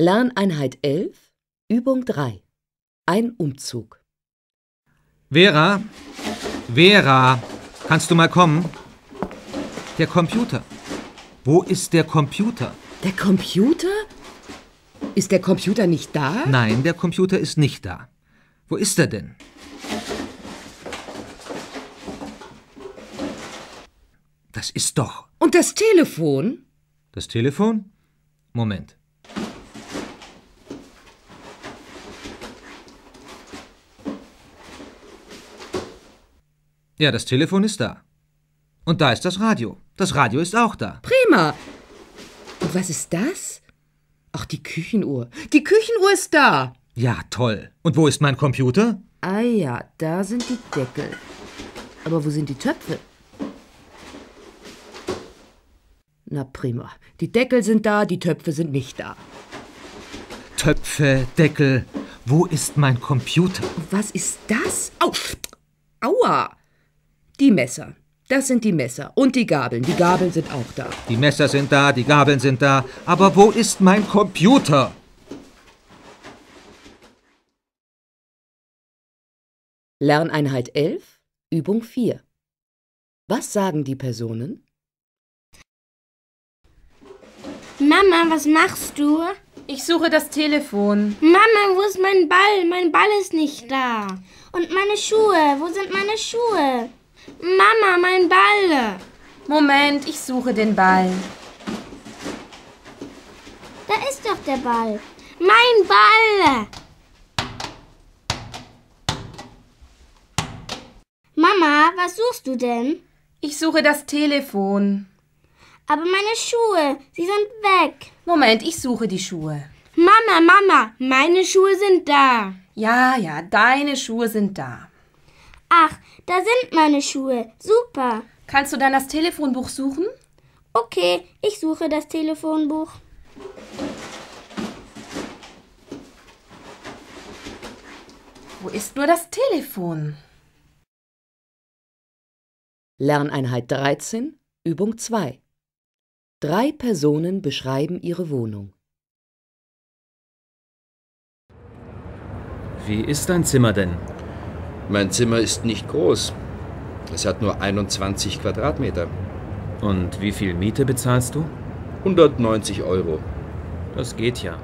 Lerneinheit 11, Übung 3. Ein Umzug. Vera, Vera, kannst du mal kommen? Der Computer. Wo ist der Computer? Der Computer? Ist der Computer nicht da? Nein, der Computer ist nicht da. Wo ist er denn? Das ist doch. Und das Telefon? Das Telefon? Moment. Ja, das Telefon ist da. Und da ist das Radio. Das Radio ist auch da. Prima. Und was ist das? Ach, die Küchenuhr. Die Küchenuhr ist da. Ja, toll. Und wo ist mein Computer? Ah ja, da sind die Deckel. Aber wo sind die Töpfe? Na prima. Die Deckel sind da, die Töpfe sind nicht da. Töpfe, Deckel. Wo ist mein Computer? Und was ist das? Au! Aua! Die Messer. Das sind die Messer. Und die Gabeln. Die Gabeln sind auch da. Die Messer sind da, die Gabeln sind da. Aber wo ist mein Computer? Lerneinheit 11, Übung 4. Was sagen die Personen? Mama, was machst du? Ich suche das Telefon. Mama, wo ist mein Ball? Mein Ball ist nicht da. Und meine Schuhe? Wo sind meine Schuhe? Mama, mein Ball. Moment, ich suche den Ball. Da ist doch der Ball. Mein Ball. Mama, was suchst du denn? Ich suche das Telefon. Aber meine Schuhe, sie sind weg. Moment, ich suche die Schuhe. Mama, Mama, meine Schuhe sind da. Ja, ja, deine Schuhe sind da. Ach, da sind meine Schuhe. Super. Kannst du dann das Telefonbuch suchen? Okay, ich suche das Telefonbuch. Wo ist nur das Telefon? Lerneinheit 13, Übung 2. Drei Personen beschreiben ihre Wohnung. Wie ist dein Zimmer denn? Mein Zimmer ist nicht groß. Es hat nur 21 Quadratmeter. Und wie viel Miete bezahlst du? 190 Euro. Das geht ja.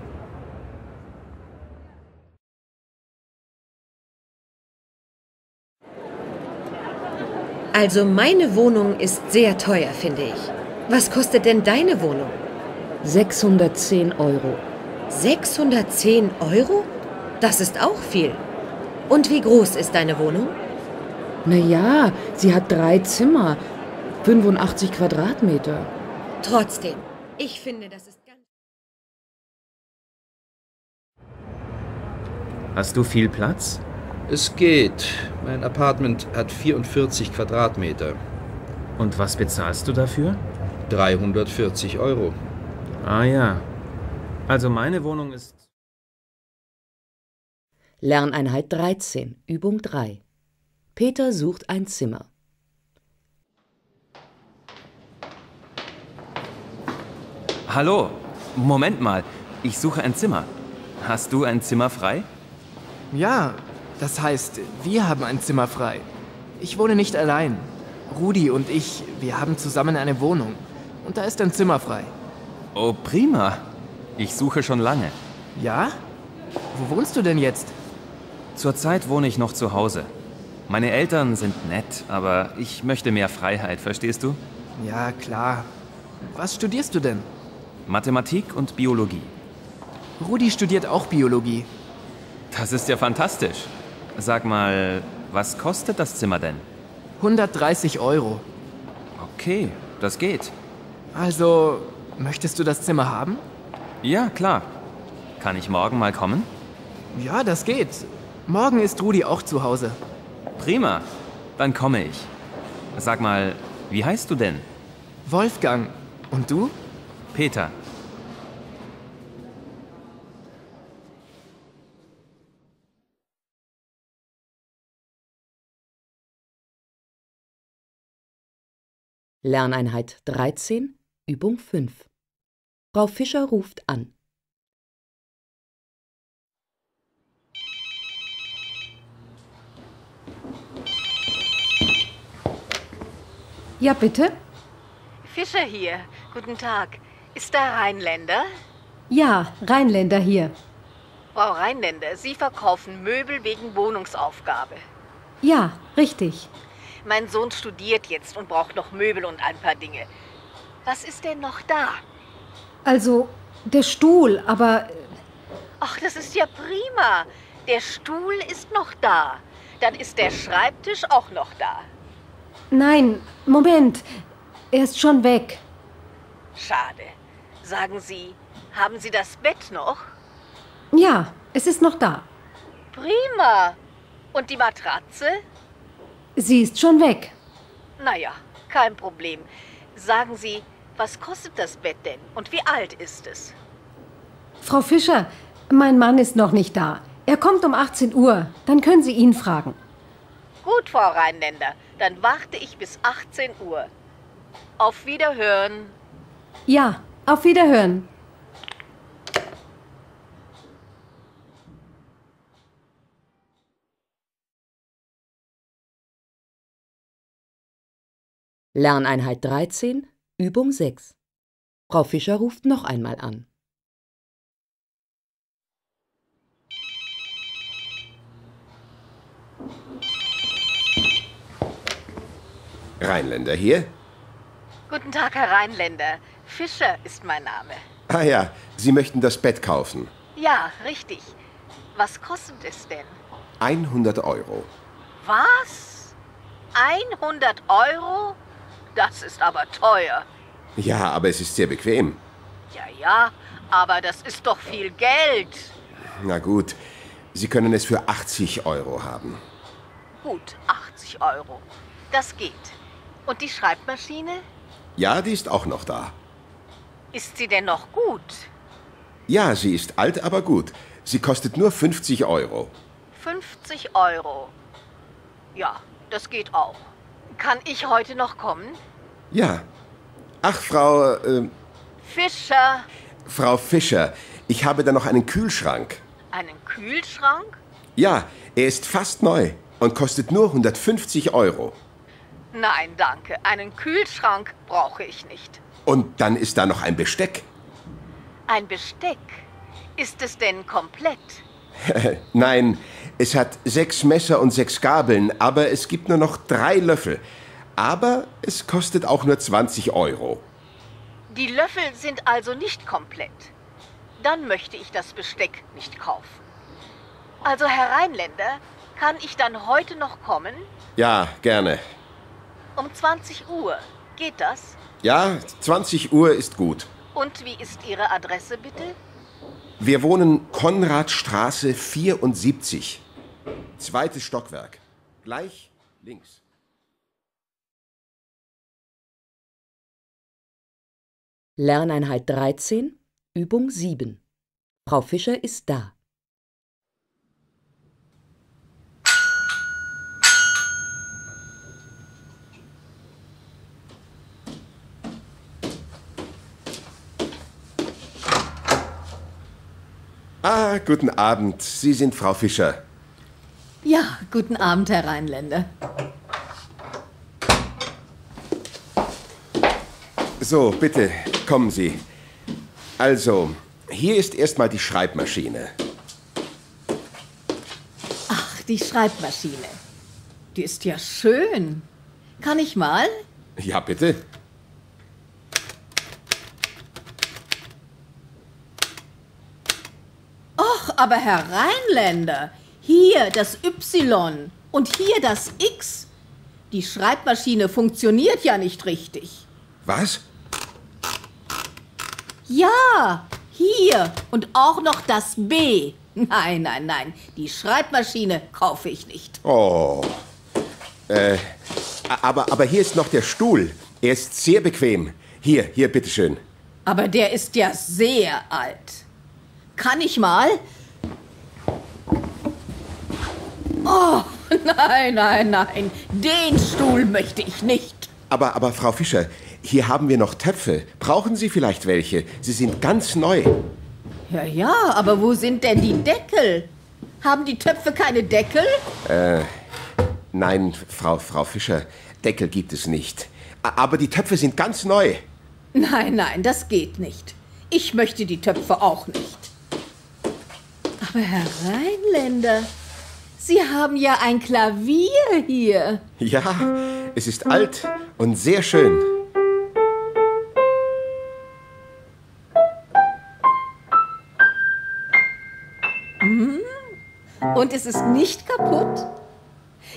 Also meine Wohnung ist sehr teuer, finde ich. Was kostet denn deine Wohnung? 610 Euro. 610 Euro? Das ist auch viel. Und wie groß ist deine Wohnung? Na ja, sie hat drei Zimmer, 85 Quadratmeter. Trotzdem, ich finde, das ist ganz. Hast du viel Platz? Es geht. Mein Apartment hat 44 Quadratmeter. Und was bezahlst du dafür? 340 Euro. Ah ja. Also meine Wohnung ist. Lerneinheit 13, Übung 3. Peter sucht ein Zimmer. Hallo, Moment mal. Ich suche ein Zimmer. Hast du ein Zimmer frei? Ja, das heißt, wir haben ein Zimmer frei. Ich wohne nicht allein. Rudi und ich, wir haben zusammen eine Wohnung. Und da ist ein Zimmer frei. Oh, prima. Ich suche schon lange. Ja? Wo wohnst du denn jetzt? Zurzeit wohne ich noch zu Hause. Meine Eltern sind nett, aber ich möchte mehr Freiheit, verstehst du? Ja, klar. Was studierst du denn? Mathematik und Biologie. Rudi studiert auch Biologie. Das ist ja fantastisch. Sag mal, was kostet das Zimmer denn? 130 Euro. Okay, das geht. Also, möchtest du das Zimmer haben? Ja, klar. Kann ich morgen mal kommen? Ja, das geht. Morgen ist Rudi auch zu Hause. Prima. Dann komme ich. Sag mal, wie heißt du denn? Wolfgang. Und du? Peter. Lerneinheit 13, Übung 5. Frau Fischer ruft an. Ja, bitte? Fischer hier. Guten Tag. Ist da Rheinländer? Ja, Rheinländer hier. Frau Rheinländer, Sie verkaufen Möbel wegen Wohnungsaufgabe. Ja, richtig. Mein Sohn studiert jetzt und braucht noch Möbel und ein paar Dinge. Was ist denn noch da? Also, der Stuhl, aber Ach, das ist ja prima. Der Stuhl ist noch da. Dann ist der Schreibtisch auch noch da. Nein, Moment. Er ist schon weg. Schade. Sagen Sie, haben Sie das Bett noch? Ja, es ist noch da. Prima. Und die Matratze? Sie ist schon weg. Naja, kein Problem. Sagen Sie, was kostet das Bett denn und wie alt ist es? Frau Fischer, mein Mann ist noch nicht da. Er kommt um 18 Uhr. Dann können Sie ihn fragen. Gut, Frau Rheinländer, dann warte ich bis 18 Uhr. Auf Wiederhören. Ja, auf Wiederhören. Lerneinheit 13, Übung 6. Frau Fischer ruft noch einmal an. Rheinländer hier? Guten Tag, Herr Rheinländer. Fischer ist mein Name. Ah ja, Sie möchten das Bett kaufen. Ja, richtig. Was kostet es denn? 100 Euro. Was? 100 Euro? Das ist aber teuer. Ja, aber es ist sehr bequem. Ja, ja, aber das ist doch viel Geld. Na gut, Sie können es für 80 Euro haben. Gut, 80 Euro. Das geht. Und die Schreibmaschine? Ja, die ist auch noch da. Ist sie denn noch gut? Ja, sie ist alt, aber gut. Sie kostet nur 50 Euro. 50 Euro. Ja, das geht auch. Kann ich heute noch kommen? Ja. Ach, Frau, äh, Fischer, Frau Fischer, ich habe da noch einen Kühlschrank. einen Kühlschrank? Ja, er ist fast neu und kostet nur 150 Euro. Nein, danke. Einen Kühlschrank brauche ich nicht. Und dann ist da noch ein Besteck. Ein Besteck. Ist es denn komplett? Nein, es hat sechs Messer und sechs Gabeln, aber es gibt nur noch drei Löffel. Aber es kostet auch nur 20 Euro. Die Löffel sind also nicht komplett. Dann möchte ich das Besteck nicht kaufen. Also, Herr Rheinländer, kann ich dann heute noch kommen? Ja, gerne. Um 20 Uhr. Geht das? Ja, 20 Uhr ist gut. Und wie ist Ihre Adresse bitte? Wir wohnen Konradstraße 74. Zweites Stockwerk. Gleich links. Lerneinheit 13, Übung 7. Frau Fischer ist da. Ah, guten Abend. Sie sind Frau Fischer. Ja, guten Abend, Herr Rheinländer. So, bitte, kommen Sie. Also, hier ist erstmal die Schreibmaschine. Ach, die Schreibmaschine. Die ist ja schön. Kann ich mal? Ja, bitte. Och, aber Herr Rheinländer, hier das Y und hier das X. Die Schreibmaschine funktioniert ja nicht richtig. Was? Ja, hier und auch noch das B. Nein, nein, nein, die Schreibmaschine kaufe ich nicht. Oh. Äh, aber, aber hier ist noch der Stuhl. Er ist sehr bequem. Hier, hier, bitteschön. Aber der ist ja sehr alt. Kann ich mal? Oh, nein, nein, nein. Den Stuhl möchte ich nicht. Aber, aber, Frau Fischer, hier haben wir noch Töpfe. Brauchen Sie vielleicht welche? Sie sind ganz neu. Ja, ja, aber wo sind denn die Deckel? Haben die Töpfe keine Deckel? Äh, nein, Frau, Frau Fischer, Deckel gibt es nicht. Aber die Töpfe sind ganz neu. Nein, nein, das geht nicht. Ich möchte die Töpfe auch nicht. Aber Herr Rheinländer, Sie haben ja ein Klavier hier. Ja, es ist alt und sehr schön. Hm? Und es ist nicht kaputt?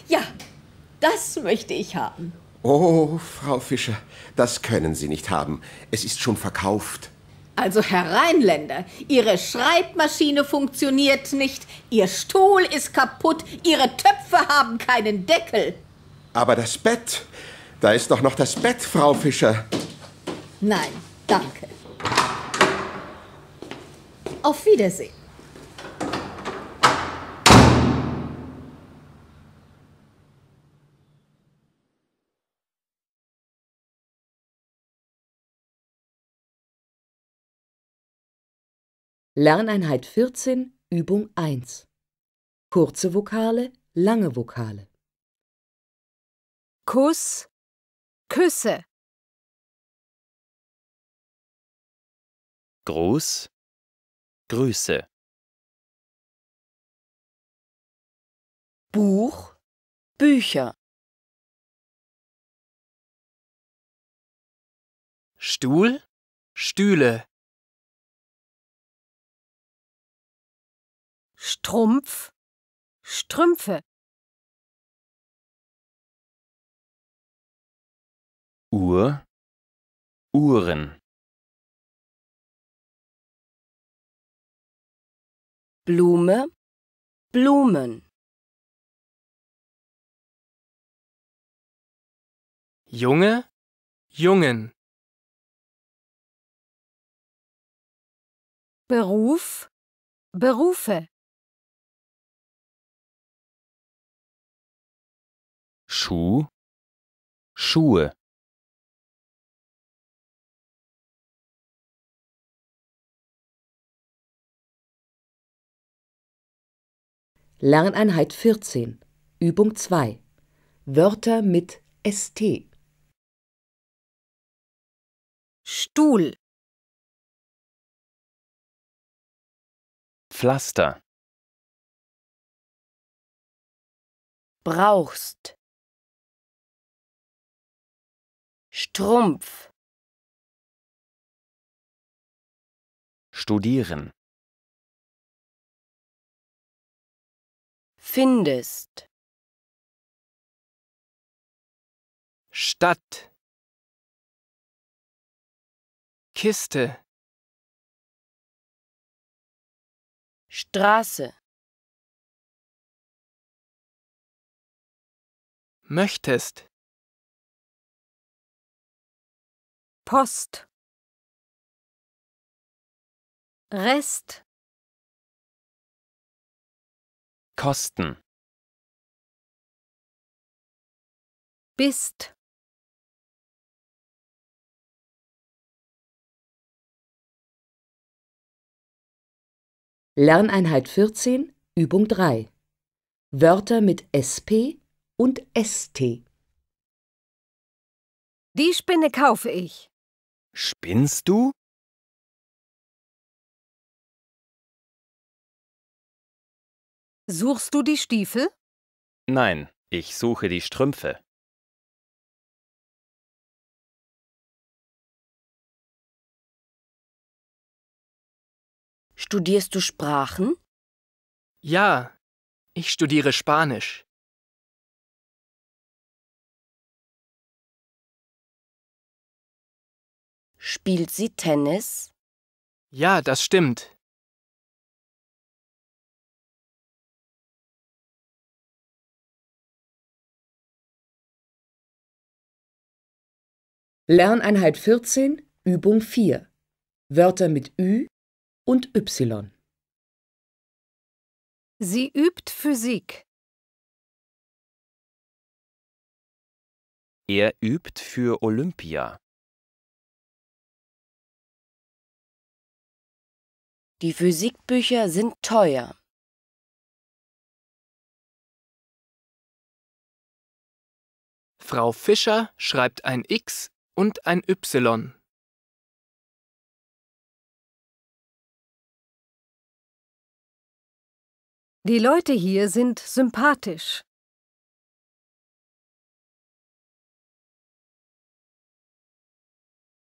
Ja, das möchte ich haben. Oh, Frau Fischer, das können Sie nicht haben. Es ist schon verkauft. Also, Herr Rheinländer, Ihre Schreibmaschine funktioniert nicht, Ihr Stuhl ist kaputt, Ihre Töpfe haben keinen Deckel. Aber das Bett, da ist doch noch das Bett, Frau Fischer. Nein, danke. Auf Wiedersehen. Lerneinheit 14, Übung 1. Kurze Vokale, lange Vokale. Kuss, Küsse. Gruß, Grüße. Buch, Bücher. Stuhl, Stühle. Strumpf, Strümpfe. Uhr, Uhren. Blume, Blumen. Junge, Jungen. Beruf, Berufe. Schuh, Schuhe. Lerneinheit 14, Übung 2. Wörter mit ST. Stuhl, Pflaster. brauchst. Strumpf, Studieren. findest. Stadt. Kiste. Straße, Möchtest. Post. Rest, Kosten. bist. Lerneinheit 14, Übung 3. Wörter mit SP und ST. Die Spinne kaufe ich. Spinnst du? Suchst du die Stiefel? Nein, ich suche die Strümpfe. Studierst du Sprachen? Ja, ich studiere Spanisch. Spielt sie Tennis? Ja, das stimmt. Lerneinheit 14, Übung 4. Wörter mit Ü und Y. Sie übt Physik. Er übt für Olympia. Die Physikbücher sind teuer. Frau Fischer schreibt ein X und ein Y. Die Leute hier sind sympathisch.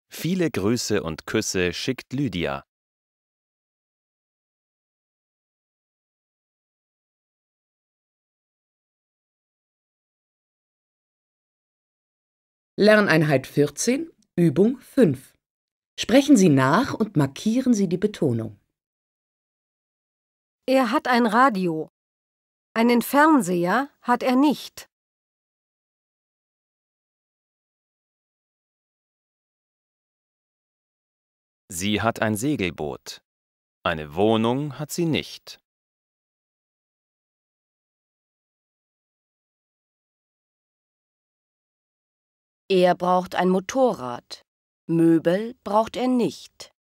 Viele Grüße und Küsse schickt Lydia. Lerneinheit 14, Übung 5. Sprechen Sie nach und markieren Sie die Betonung. Er hat ein Radio. Einen Fernseher hat er nicht. Sie hat ein Segelboot. Eine Wohnung hat sie nicht. Er braucht ein Motorrad. Möbel braucht er nicht.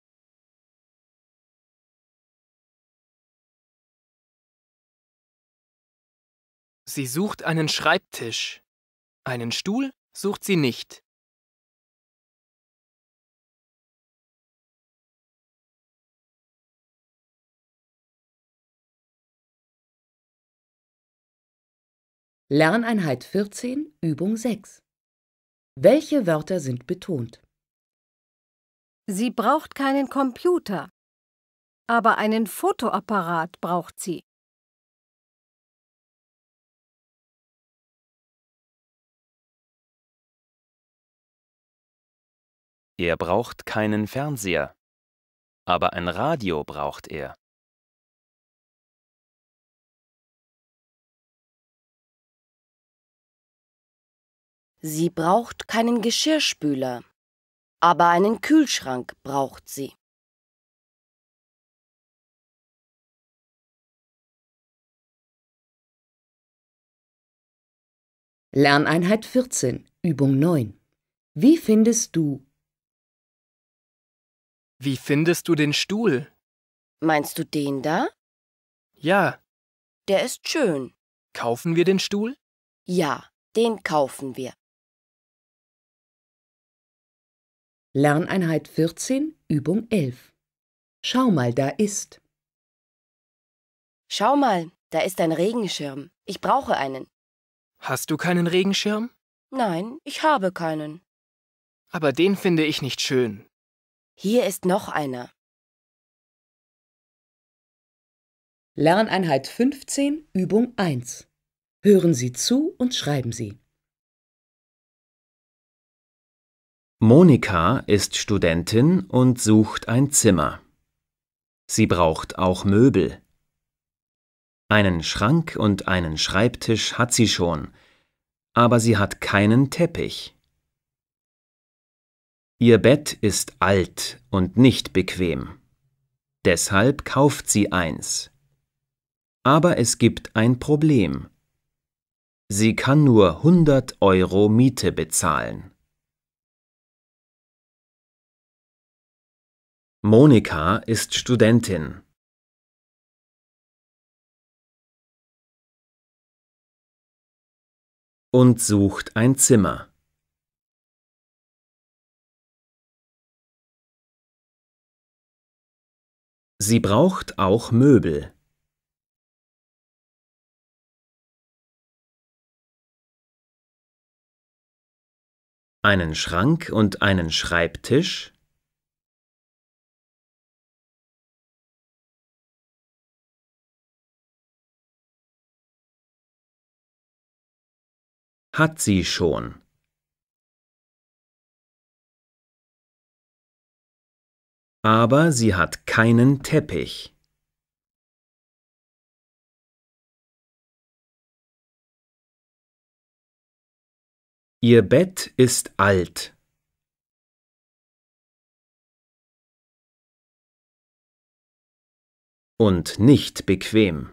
Sie sucht einen Schreibtisch. Einen Stuhl sucht sie nicht. Lerneinheit 14, Übung 6. Welche Wörter sind betont? Sie braucht keinen Computer. Aber einen Fotoapparat braucht sie. Er braucht keinen Fernseher. Aber ein Radio braucht er. Sie braucht keinen Geschirrspüler. Aber einen Kühlschrank braucht sie. Lerneinheit 14, Übung 9. Wie findest du? Wie findest du den Stuhl? Meinst du den da? Ja. Der ist schön. Kaufen wir den Stuhl? Ja, den kaufen wir. Lerneinheit 14, Übung 11. Schau mal, da ist. Schau mal, da ist ein Regenschirm. Ich brauche einen. Hast du keinen Regenschirm? Nein, ich habe keinen. Aber den finde ich nicht schön. Hier ist noch einer. Lerneinheit 15, Übung 1. Hören Sie zu und schreiben Sie. Monika ist Studentin und sucht ein Zimmer. Sie braucht auch Möbel. Einen Schrank und einen Schreibtisch hat sie schon, aber sie hat keinen Teppich. Ihr Bett ist alt und nicht bequem. Deshalb kauft sie eins. Aber es gibt ein Problem. Sie kann nur 100 Euro Miete bezahlen. Monika ist Studentin. Und sucht ein Zimmer. Sie braucht auch Möbel. Einen Schrank und einen Schreibtisch hat sie schon. Aber sie hat keinen Teppich. Ihr Bett ist alt. Und nicht bequem.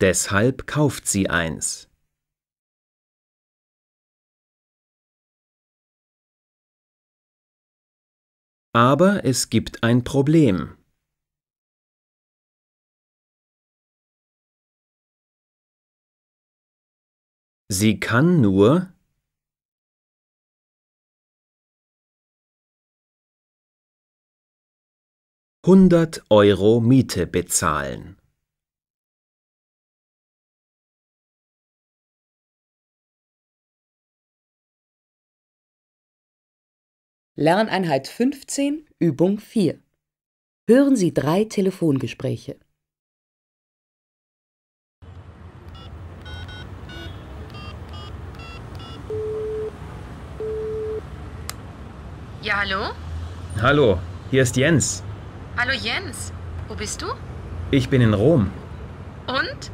Deshalb kauft sie eins. Aber es gibt ein Problem. Sie kann nur hundert Euro Miete bezahlen. Lerneinheit 15, Übung 4. Hören Sie drei Telefongespräche. Ja, hallo? Hallo, hier ist Jens. Hallo Jens. Wo bist du? Ich bin in Rom. Und?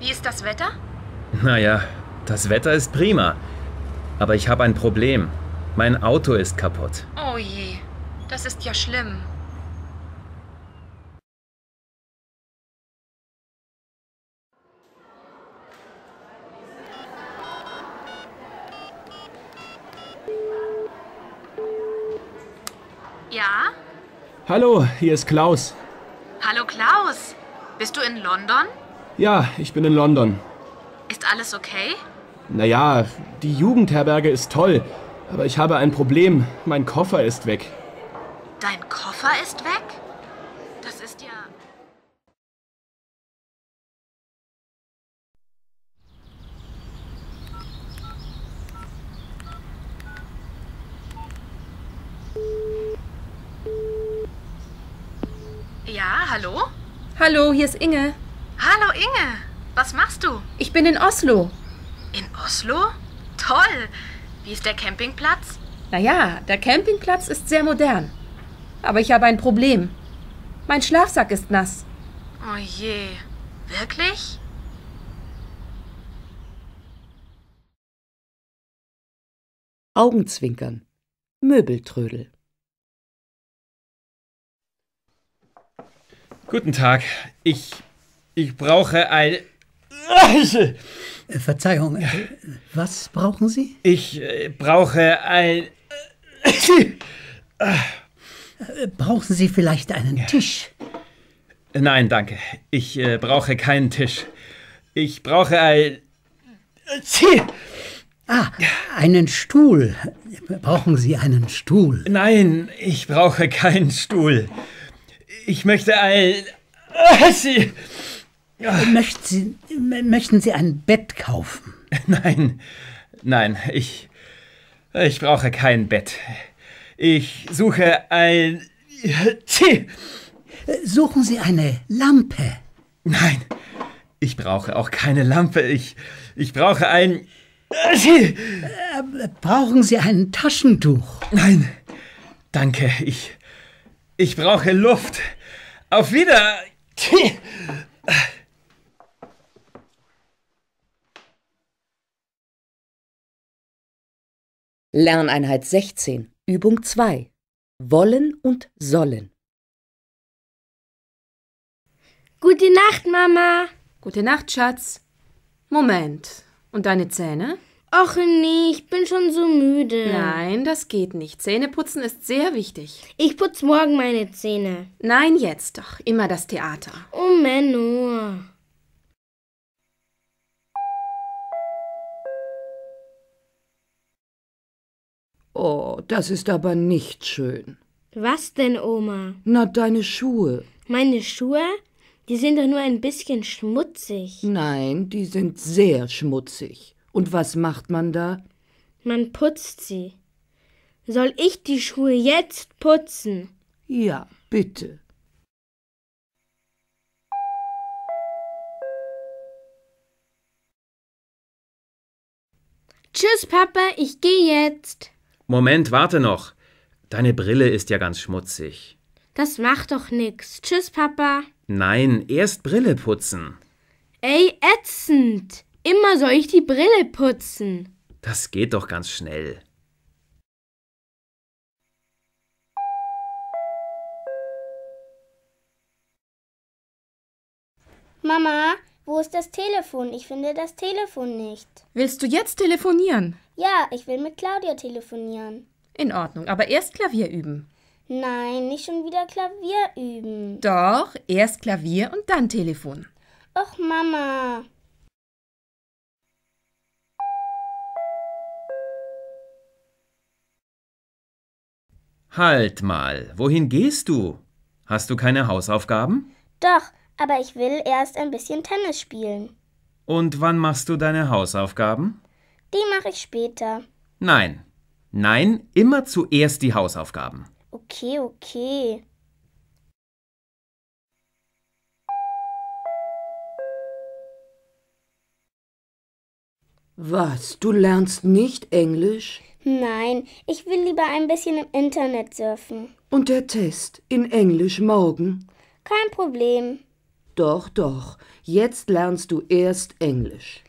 Wie ist das Wetter? Naja, das Wetter ist prima. Aber ich habe ein Problem. Mein Auto ist kaputt. Oh je, das ist ja schlimm. Ja? Hallo, hier ist Klaus. Hallo Klaus. Bist du in London? Ja, ich bin in London. Ist alles okay? Naja, die Jugendherberge ist toll, aber ich habe ein Problem. Mein Koffer ist weg. Dein Koffer ist weg? Das ist ja. Ja, hallo? Hallo, hier ist Inge. Hallo Inge. Was machst du? Ich bin in Oslo. In Oslo? Toll. Wie ist der Campingplatz? Naja, der Campingplatz ist sehr modern. Aber ich habe ein Problem. Mein Schlafsack ist nass. Oh je. Wirklich? Augenzwinkern. Möbeltrödel. Guten Tag. Ich. Ich brauche ein. Verzeihung, äh, was brauchen Sie? Ich äh, brauche ein. Äh, Brauchen Sie vielleicht einen Tisch? Nein, danke. Ich äh, brauche keinen Tisch. Ich brauche ein. Ah, einen Stuhl. Brauchen Sie einen Stuhl? Nein, ich brauche keinen Stuhl. Ich möchte ein. Möchten Sie, möchten Sie ein Bett kaufen? Nein, nein, ich. Ich brauche kein Bett. Ich suche ein. Suchen Sie eine Lampe? Nein, ich brauche auch keine Lampe. Ich. Ich brauche ein. Äh, Brauchen Sie ein Taschentuch? Nein, danke. Ich. Ich brauche Luft. Auf Wieder. Lerneinheit 16, Übung 2. Wollen und sollen. Gute Nacht, Mama. Gute Nacht, Schatz. Moment. Und deine Zähne? Och nee, ich bin schon so müde. Nein, das geht nicht. Zähneputzen ist sehr wichtig. Ich putz morgen meine Zähne. Nein, jetzt doch. Immer das Theater. Oh, Menno. Oh, das ist aber nicht schön. Was denn, Oma? Na, deine Schuhe. Meine Schuhe? Die sind doch nur ein bisschen schmutzig. Nein, die sind sehr schmutzig. Und was macht man da? Man putzt sie. Soll ich die Schuhe jetzt putzen? Ja, bitte. Tschüss, Papa, ich gehe jetzt. Moment, warte noch. Deine Brille ist ja ganz schmutzig. Das macht doch nix. Tschüss, Papa. Nein, erst Brille putzen. Ey, ätzend. Immer soll ich die Brille putzen. Das geht doch ganz schnell. Mama, wo ist das Telefon? Ich finde das Telefon nicht. Willst du jetzt telefonieren? Ja, ich will mit Claudia telefonieren. In Ordnung, aber erst Klavier üben. Nein, nicht schon wieder Klavier üben. Doch, erst Klavier und dann Telefon. Och, Mama. Halt mal, wohin gehst du? Hast du keine Hausaufgaben? Doch, aber ich will erst ein bisschen Tennis spielen. Und wann machst du deine Hausaufgaben? Die mache ich später. Nein. Nein, immer zuerst die Hausaufgaben. Okay, okay. Was, du lernst nicht Englisch? Nein, ich will lieber ein bisschen im Internet surfen. Und der Test in Englisch morgen? Kein Problem. Doch, doch. Jetzt lernst du erst Englisch.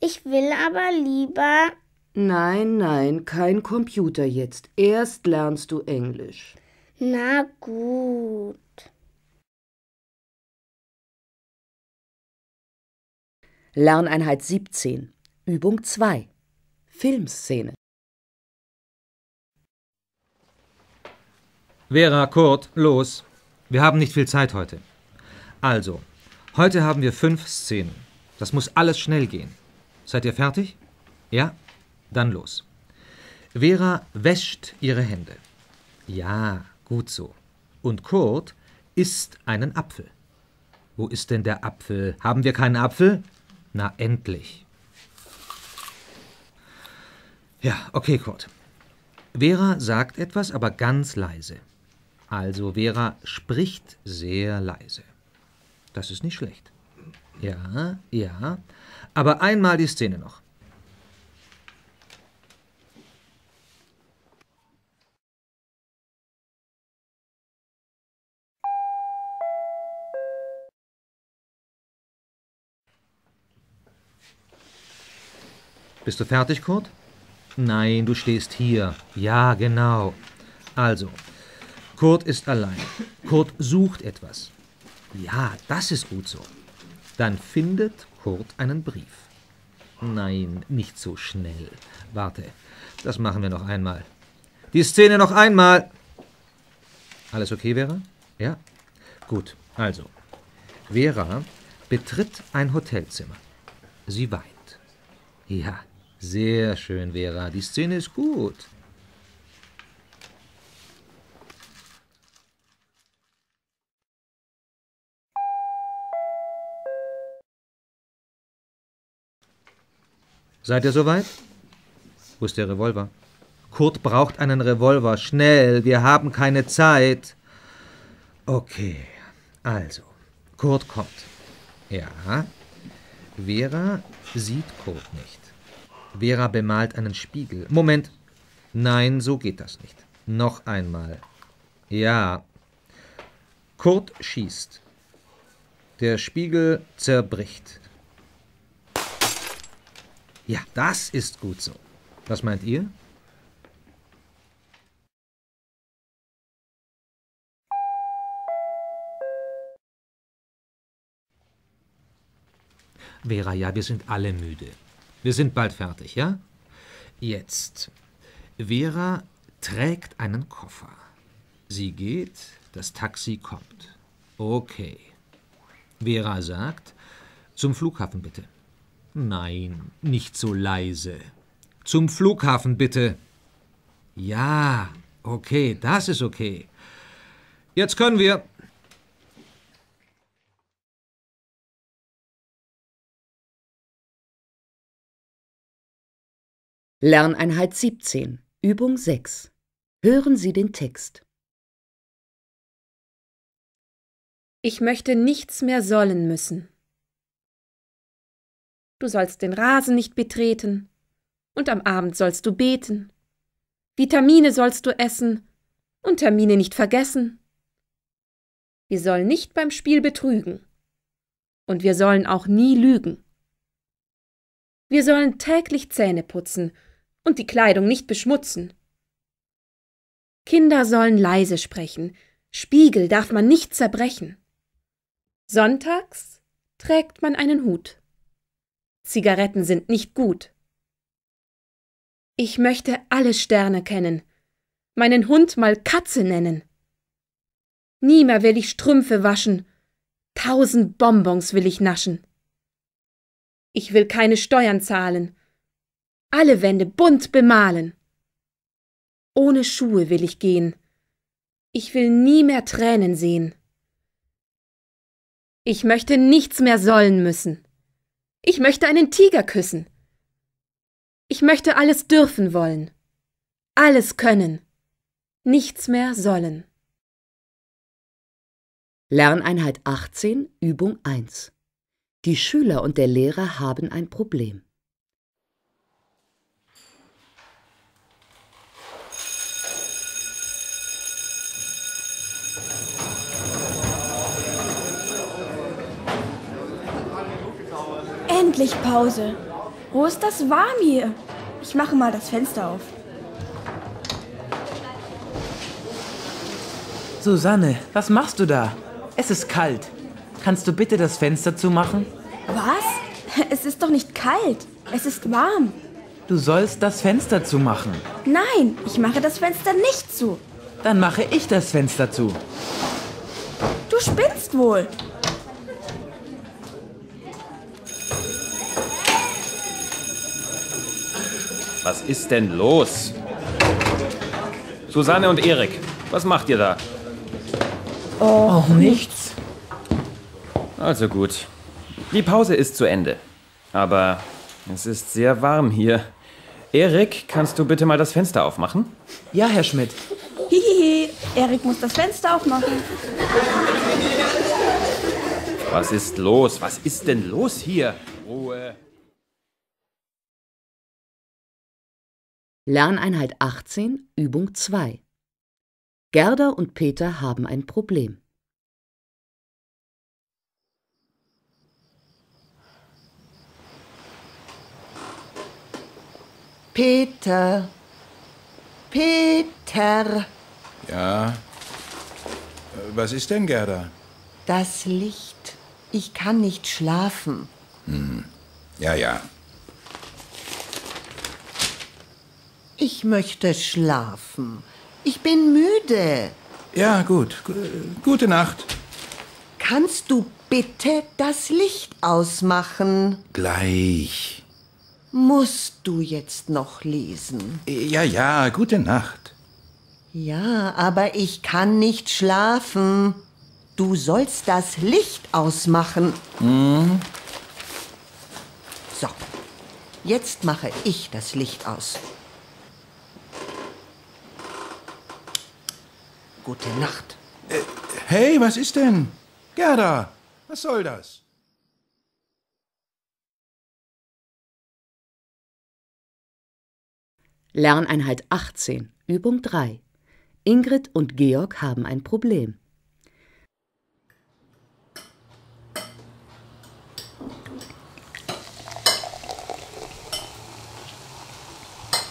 Ich will aber lieber. Nein, nein, kein Computer jetzt. Erst lernst du Englisch. Na gut. Lerneinheit 17. Übung 2. Filmszene. Vera, Kurt, los. Wir haben nicht viel Zeit heute. Also, heute haben wir fünf Szenen. Das muss alles schnell gehen. Seid ihr fertig? Ja? Dann los. Vera wäscht ihre Hände. Ja, gut so. Und Kurt isst einen Apfel. Wo ist denn der Apfel? Haben wir keinen Apfel? Na, endlich. Ja, okay, Kurt. Vera sagt etwas, aber ganz leise. Also Vera spricht sehr leise. Das ist nicht schlecht. Ja, ja. Aber einmal die Szene noch. Bist du fertig, Kurt? Nein, du stehst hier. Ja, genau. Also, Kurt ist allein. Kurt sucht etwas. Ja, das ist gut so. Dann findet Kurt einen Brief. Nein, nicht so schnell. Warte, das machen wir noch einmal. Die Szene noch einmal. Alles okay, Vera? Ja? Gut, also. Vera betritt ein Hotelzimmer. Sie weint. Ja, sehr schön, Vera. Die Szene ist gut. Seid ihr soweit? Wo ist der Revolver? Kurt braucht einen Revolver. Schnell, wir haben keine Zeit. Okay, also, Kurt kommt. Ja, Vera sieht Kurt nicht. Vera bemalt einen Spiegel. Moment. Nein, so geht das nicht. Noch einmal. Ja. Kurt schießt. Der Spiegel zerbricht. Ja, das ist gut so. Was meint ihr? Vera, ja, wir sind alle müde. Wir sind bald fertig, ja? Jetzt. Vera trägt einen Koffer. Sie geht, das Taxi kommt. Okay. Vera sagt, zum Flughafen bitte. Nein, nicht so leise. Zum Flughafen bitte. Ja, okay, das ist okay. Jetzt können wir. Lerneinheit 17. Übung 6. Hören Sie den Text. Ich möchte nichts mehr sollen müssen. Du sollst den Rasen nicht betreten, und am Abend sollst du beten. Vitamine sollst du essen und Termine nicht vergessen. Wir sollen nicht beim Spiel betrügen, und wir sollen auch nie lügen. Wir sollen täglich Zähne putzen und die Kleidung nicht beschmutzen. Kinder sollen leise sprechen, Spiegel darf man nicht zerbrechen. Sonntags trägt man einen Hut. Zigaretten sind nicht gut. Ich möchte alle Sterne kennen, meinen Hund mal Katze nennen. Nie mehr will ich Strümpfe waschen, tausend Bonbons will ich naschen. Ich will keine Steuern zahlen, alle Wände bunt bemalen. Ohne Schuhe will ich gehen, Ich will nie mehr Tränen sehen. Ich möchte nichts mehr sollen müssen. Ich möchte einen Tiger küssen. Ich möchte alles dürfen wollen. Alles können. Nichts mehr sollen. Lerneinheit 18, Übung 1. Die Schüler und der Lehrer haben ein Problem. Endlich Pause. Wo ist das warm hier? Ich mache mal das Fenster auf. Susanne, was machst du da? Es ist kalt. Kannst du bitte das Fenster zumachen? Was? Es ist doch nicht kalt. Es ist warm. Du sollst das Fenster zumachen. Nein, ich mache das Fenster nicht zu. Dann mache ich das Fenster zu. Du spinnst wohl. Was ist denn los? Susanne und Erik, was macht ihr da? Oh, nichts. Also gut. Die Pause ist zu Ende. Aber es ist sehr warm hier. Erik, kannst du bitte mal das Fenster aufmachen? Ja, Herr Schmidt. Hihihi, Erik muss das Fenster aufmachen. Was ist los? Was ist denn los hier? Ruhe. Lerneinheit 18, Übung 2. Gerda und Peter haben ein Problem. Peter. Peter. Ja. Was ist denn, Gerda? Das Licht. Ich kann nicht schlafen. Hm. Ja, ja. Ich möchte schlafen. Ich bin müde. Ja, gut. Gu- Gute Nacht. Kannst du bitte das Licht ausmachen? Gleich. Musst du jetzt noch lesen? Ja, ja, gute Nacht. Ja, aber ich kann nicht schlafen. Du sollst das Licht ausmachen. Hm. So, jetzt mache ich das Licht aus. Gute Nacht. Hey, was ist denn? Gerda, was soll das? Lerneinheit 18, Übung 3. Ingrid und Georg haben ein Problem.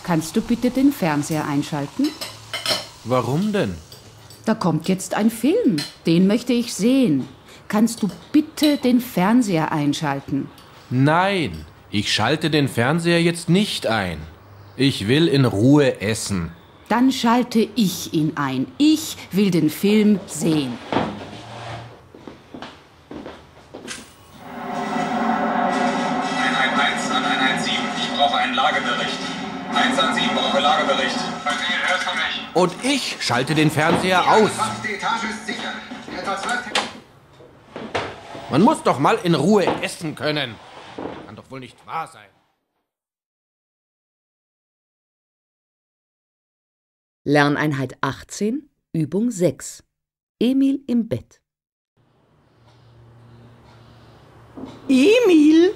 Kannst du bitte den Fernseher einschalten? Warum denn? Da kommt jetzt ein Film. Den möchte ich sehen. Kannst du bitte den Fernseher einschalten? Nein, ich schalte den Fernseher jetzt nicht ein. Ich will in Ruhe essen. Dann schalte ich ihn ein. Ich will den Film sehen. Ich schalte den Fernseher aus. Die Etage ist sicher. Etwa 12 Man muss doch mal in Ruhe essen können. Kann doch wohl nicht wahr sein. Lerneinheit 18, Übung 6. Emil im Bett. Emil?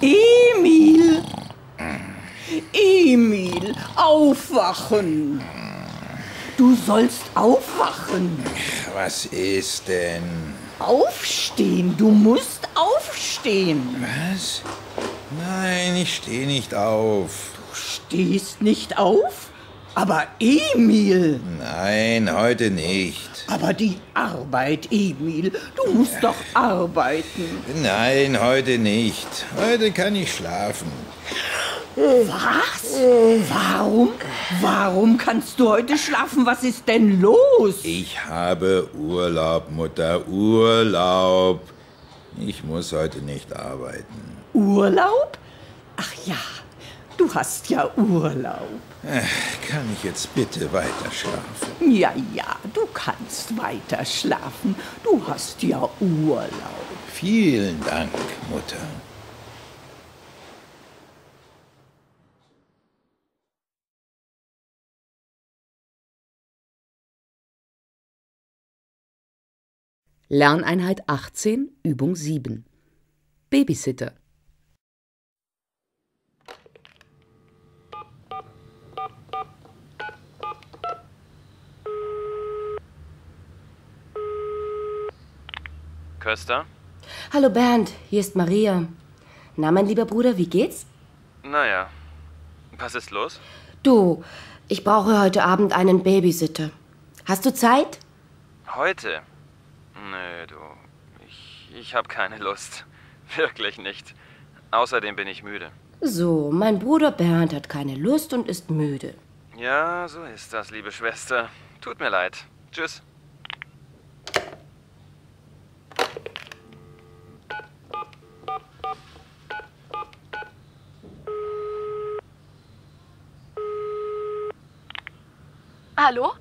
Emil? Emil, aufwachen! Du sollst aufwachen! Was ist denn? Aufstehen, du musst aufstehen! Was? Nein, ich stehe nicht auf. Stehst nicht auf? Aber Emil! Nein, heute nicht. Aber die Arbeit, Emil, du musst doch arbeiten. Nein, heute nicht. Heute kann ich schlafen. Was? Warum? Warum kannst du heute schlafen? Was ist denn los? Ich habe Urlaub, Mutter, Urlaub. Ich muss heute nicht arbeiten. Urlaub? Ach ja, du hast ja Urlaub. Äh, Kann ich jetzt bitte weiter schlafen? Ja, ja, du kannst weiter schlafen. Du hast ja Urlaub. Vielen Dank, Mutter. Lerneinheit 18, Übung 7. Babysitter. Köster? Hallo Bernd, hier ist Maria. Na, mein lieber Bruder, wie geht's? Naja. Was ist los? Du, ich brauche heute Abend einen Babysitter. Hast du Zeit? Heute? Nö, du. Ich, ich habe keine Lust. Wirklich nicht. Außerdem bin ich müde. So, mein Bruder Bernd hat keine Lust und ist müde. Ja, so ist das, liebe Schwester. Tut mir leid. Tschüss. Hallo?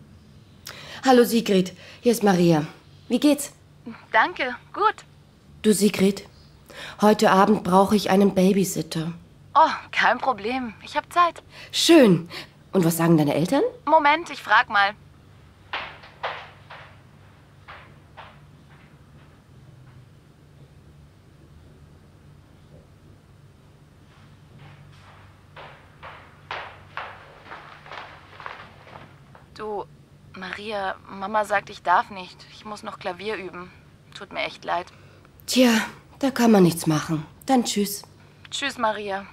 Hallo Sigrid, hier ist Maria. Wie geht's? Danke, gut. Du Sigrid, heute Abend brauche ich einen Babysitter. Oh, kein Problem. Ich habe Zeit. Schön. Und was sagen deine Eltern? Moment, ich frag mal. Du, Maria, Mama sagt, ich darf nicht. Ich muss noch Klavier üben. Tut mir echt leid. Tja, da kann man nichts machen. Dann tschüss. Tschüss, Maria.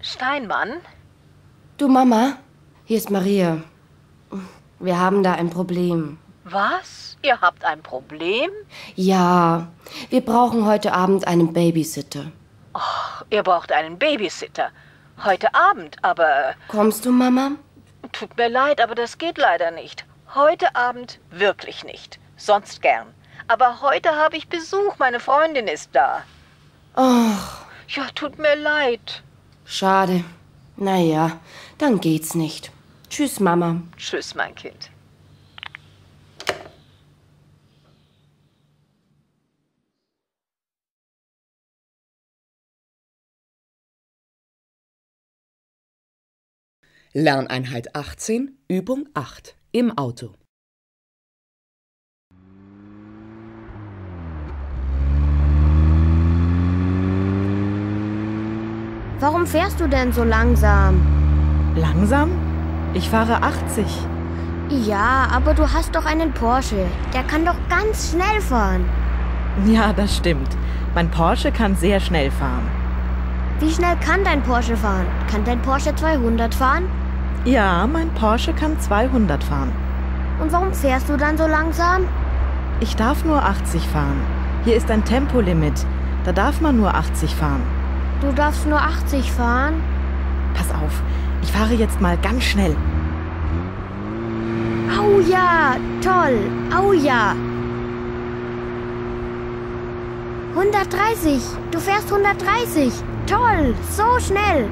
Steinmann? Du Mama, hier ist Maria. Wir haben da ein Problem. Was? Ihr habt ein Problem? Ja, wir brauchen heute Abend einen Babysitter. Ach, ihr braucht einen Babysitter. Heute Abend, aber. Kommst du, Mama? Tut mir leid, aber das geht leider nicht. Heute Abend wirklich nicht. Sonst gern. Aber heute habe ich Besuch. Meine Freundin ist da. Ach, Ja, tut mir leid. schade. Naja, dann geht's nicht. Tschüss, Mama. Tschüss, mein Kind. Lerneinheit 18, Übung 8. Im Auto. Warum fährst du denn so langsam? Langsam? Ich fahre 80. Ja, aber du hast doch einen Porsche. Der kann doch ganz schnell fahren. Ja, das stimmt. Mein Porsche kann sehr schnell fahren. Wie schnell kann dein Porsche fahren? Kann dein Porsche 200 fahren? Ja, mein Porsche kann 200 fahren. Und warum fährst du dann so langsam? Ich darf nur 80 fahren. Hier ist ein Tempolimit. Da darf man nur 80 fahren. Du darfst nur 80 fahren? Pass auf, ich fahre jetzt mal ganz schnell. Au ja, toll. Au ja. 130. Du fährst 130. Toll, so schnell.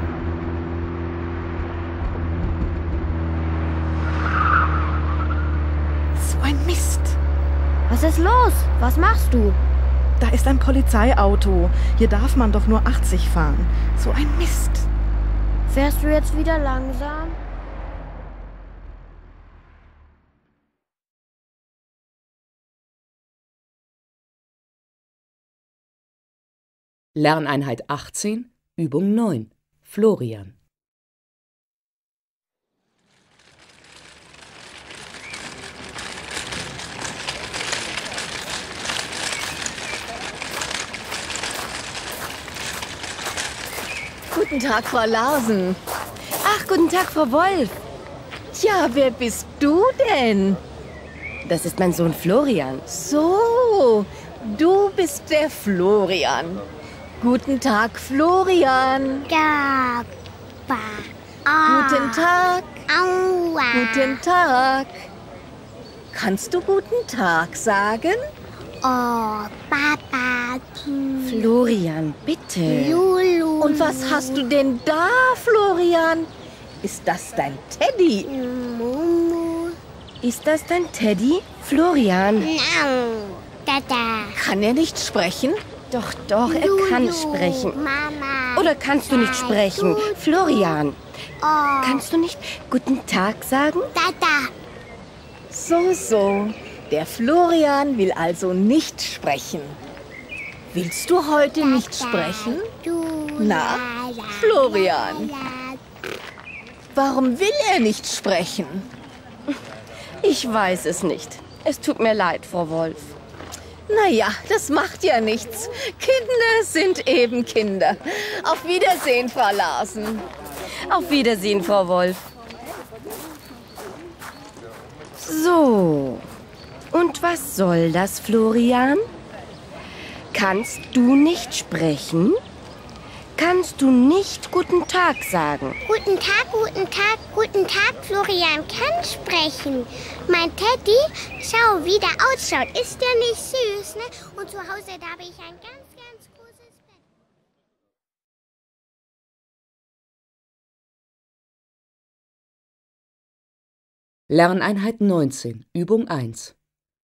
So ein Mist. Was ist los? Was machst du? Da ist ein Polizeiauto. Hier darf man doch nur 80 fahren. So ein Mist. Fährst du jetzt wieder langsam? Lerneinheit 18, Übung 9. Florian. Guten Tag, Frau Larsen. Ach, guten Tag, Frau Wolf. Tja, wer bist du denn? Das ist mein Sohn Florian. So, du bist der Florian. Guten Tag, Florian. Ja, Guten Tag. Aua. Guten Tag. Kannst du guten Tag sagen? Oh, Papa. Florian, bitte. Lulu. Und was hast du denn da, Florian? Ist das dein Teddy? Mumu. Ist das dein Teddy? Florian. Nein. Dada. Kann er nicht sprechen? Doch, doch, er kann sprechen. Mama. Oder kannst du nicht sprechen? Florian. Oh. Kannst du nicht guten Tag sagen? Dada. So, so. Der Florian will also nicht sprechen. Willst du heute nicht sprechen? Na, Florian. Warum will er nicht sprechen? Ich weiß es nicht. Es tut mir leid, Frau Wolf. Naja, das macht ja nichts. Kinder sind eben Kinder. Auf Wiedersehen, Frau Larsen. Auf Wiedersehen, Frau Wolf. So. Und was soll das, Florian? Kannst du nicht sprechen? Kannst du nicht guten Tag sagen? Guten Tag, guten Tag, guten Tag. Florian kann sprechen. Mein Teddy, schau, wie der ausschaut. Ist der nicht süß, ne? Und zu Hause, da habe ich ein ganz, ganz großes Bett. Lerneinheit 19, Übung 1.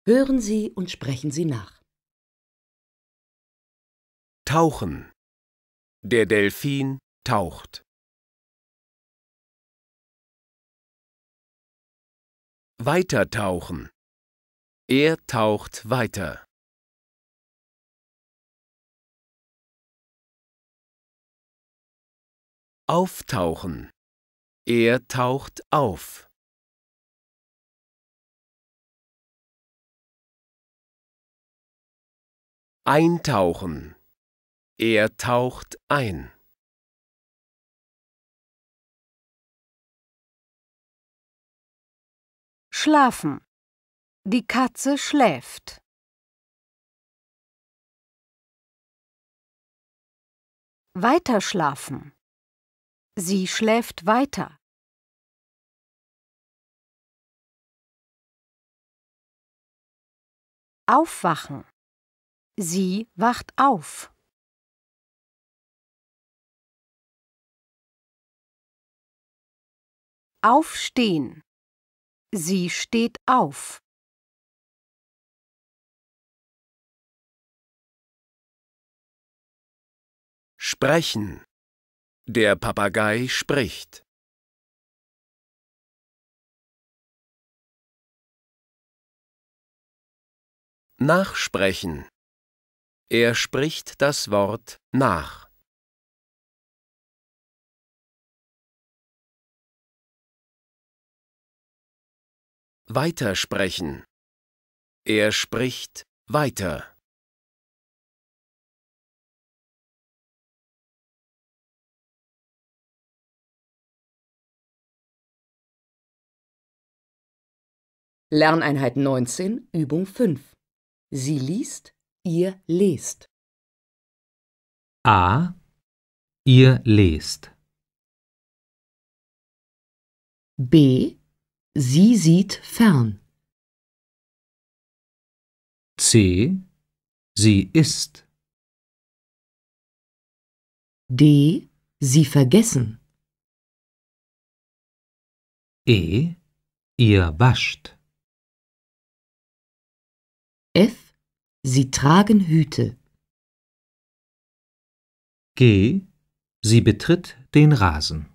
Hören Sie und sprechen Sie nach. Tauchen. Der Delfin taucht. Weiter tauchen. Er taucht weiter. Auftauchen. Er taucht auf. Eintauchen. Er taucht ein. Schlafen. Die Katze schläft. Weiterschlafen. Sie schläft weiter. Aufwachen. Sie wacht auf. Aufstehen. Sie steht auf. Sprechen. Der Papagei spricht. Nachsprechen. Er spricht das Wort nach. Weitersprechen. Er spricht weiter. Lerneinheit 19, Übung 5. Sie liest, ihr lest. A. Ihr lest. B. Sie sieht fern. C. Sie ist. D. Sie vergessen. E. Ihr wascht. F. Sie tragen Hüte. G. Sie betritt den Rasen.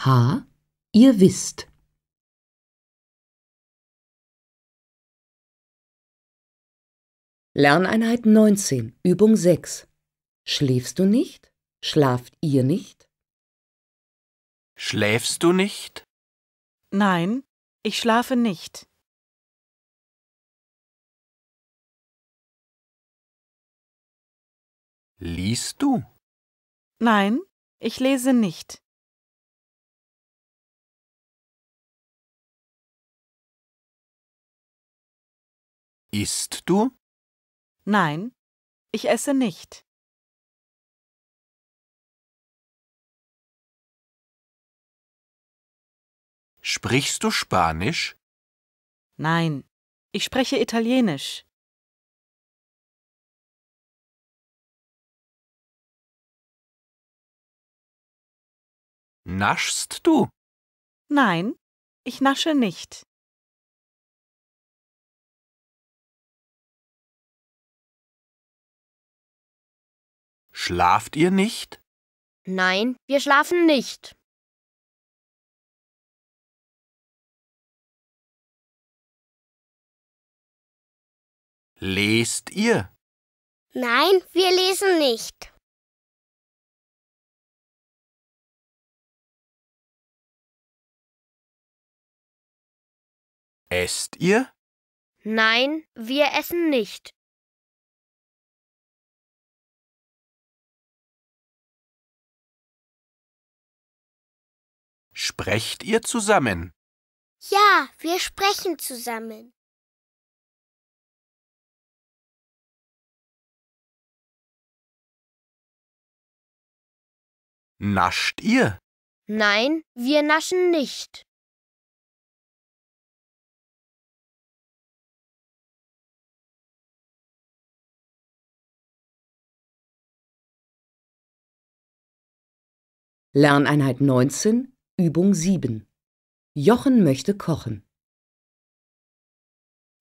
H. Ihr wisst. Lerneinheit 19, Übung 6. Schläfst du nicht? Schlaft ihr nicht? Schläfst du nicht? Nein, ich schlafe nicht. Liest du? Nein, ich lese nicht. Isst du? Nein, ich esse nicht. Sprichst du Spanisch? Nein, ich spreche Italienisch. Naschst du? Nein, ich nasche nicht. Schlaft ihr nicht? Nein, wir schlafen nicht. Lest ihr? Nein, wir lesen nicht. Esst ihr? Nein, wir essen nicht. Sprecht ihr zusammen? Ja, wir sprechen zusammen. Nascht ihr? Nein, wir naschen nicht. Lerneinheit 19, Übung 7. Jochen möchte kochen.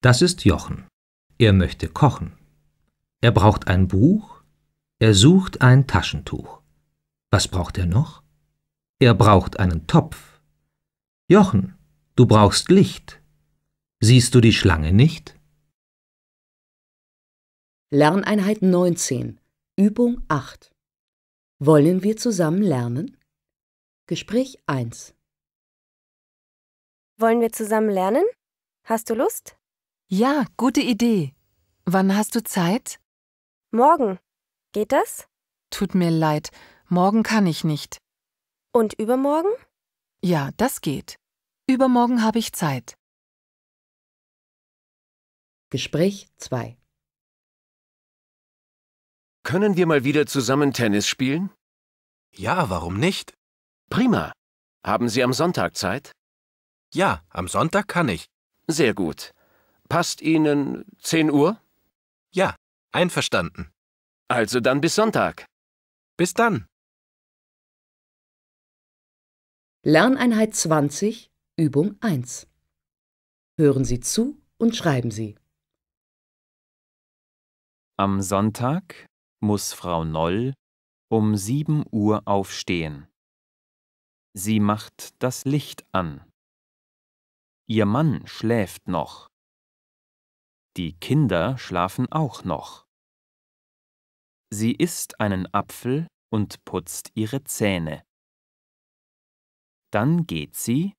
Das ist Jochen. Er möchte kochen. Er braucht ein Buch. Er sucht ein Taschentuch. Was braucht er noch? Er braucht einen Topf. Jochen, du brauchst Licht. Siehst du die Schlange nicht? Lerneinheit 19, Übung 8. Wollen wir zusammen lernen? Gespräch 1. Wollen wir zusammen lernen? Hast du Lust? Ja, gute Idee. Wann hast du Zeit? Morgen. Geht das? Tut mir leid, morgen kann ich nicht. Und übermorgen? Ja, das geht. Übermorgen habe ich Zeit. Gespräch 2. Können wir mal wieder zusammen Tennis spielen? Ja, warum nicht? Prima. Haben Sie am Sonntag Zeit? Ja, am Sonntag kann ich. Sehr gut. Passt Ihnen 10 Uhr? Ja, einverstanden. Also dann bis Sonntag. Bis dann. Lerneinheit 20, Übung 1. Hören Sie zu und schreiben Sie. Am Sonntag muss Frau Noll um 7 Uhr aufstehen. Sie macht das Licht an. Ihr Mann schläft noch. Die Kinder schlafen auch noch. Sie isst einen Apfel und putzt ihre Zähne. Dann geht sie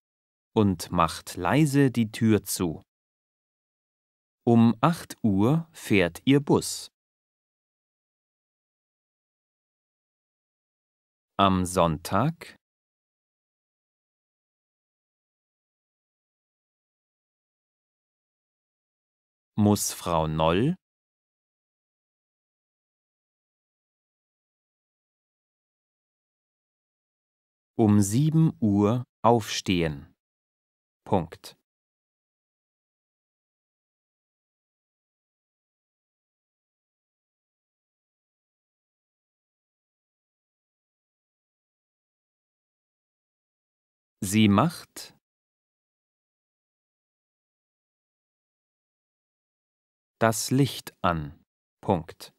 und macht leise die Tür zu. Um 8 Uhr fährt ihr Bus. Am Sonntag muss Frau Noll um sieben Uhr aufstehen. Punkt. Sie macht das Licht an. Punkt.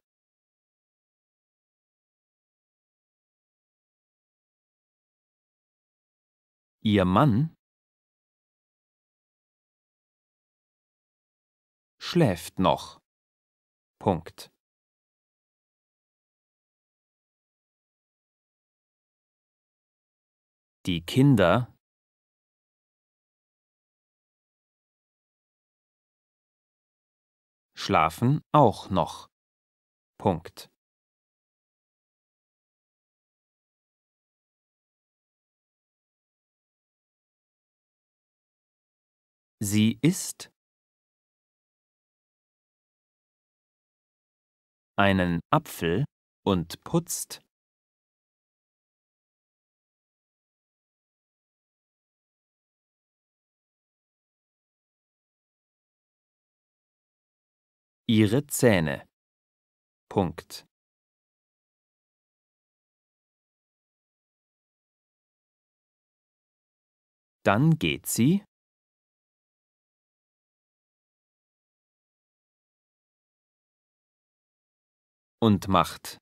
Ihr Mann schläft noch. Punkt. Die Kinder schlafen auch noch. Punkt. Sie isst einen Apfel und putzt Ihre Zähne. Punkt. Dann geht sie und macht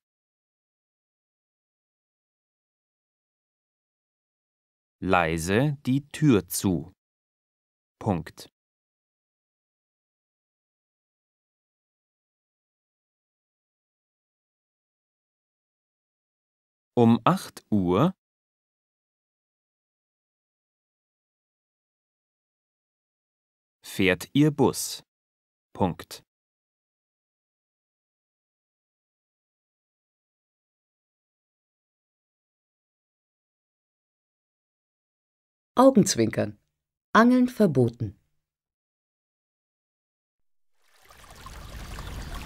leise die Tür zu. Punkt. Um acht Uhr fährt Ihr Bus. Punkt. Augenzwinkern. Angeln verboten.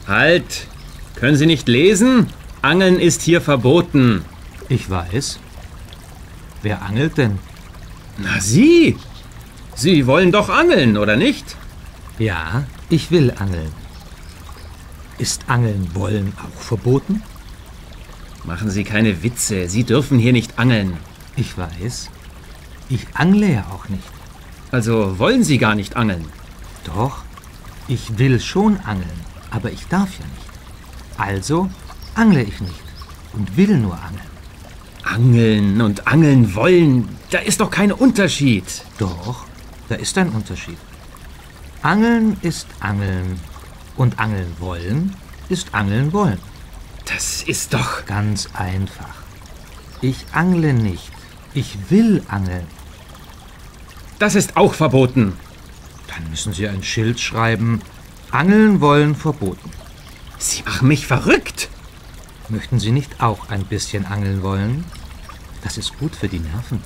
Halt! Können Sie nicht lesen? Angeln ist hier verboten. Ich weiß. Wer angelt denn? Na Sie! Sie wollen doch angeln, oder nicht? Ja, ich will angeln. Ist Angeln wollen auch verboten? Machen Sie keine Witze. Sie dürfen hier nicht angeln. Ich weiß. Ich angle ja auch nicht. Also wollen Sie gar nicht angeln? Doch, ich will schon angeln, aber ich darf ja nicht. Also angle ich nicht und will nur angeln. Angeln und angeln wollen, da ist doch kein Unterschied. Doch, da ist ein Unterschied. Angeln ist Angeln und Angeln wollen ist Angeln wollen. Das ist doch ganz einfach. Ich angle nicht, ich will angeln. Das ist auch verboten. Dann müssen Sie ein Schild schreiben. Angeln wollen verboten. Sie machen mich verrückt. Möchten Sie nicht auch ein bisschen angeln wollen? Das ist gut für die Nerven.